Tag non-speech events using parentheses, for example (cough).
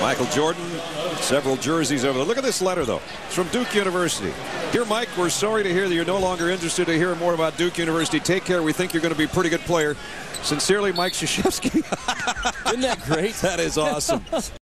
Michael Jordan, several jerseys over there. Look at this letter, though. It's from Duke University. Dear Mike, we're sorry to hear that you're no longer interested to hear more about Duke University. Take care. We think you're going to be a pretty good player. Sincerely, Mike Krzyzewski. (laughs) Isn't that great? that is awesome. (laughs)